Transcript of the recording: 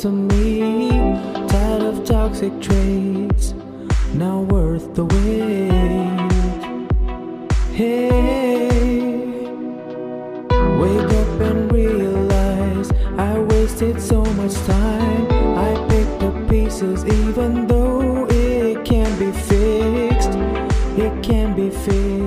to me. Tired of toxic traits, now worth the wait. Hey, wake up and realize I wasted so much time. I picked up pieces, even though it can be fixed. It can be fixed.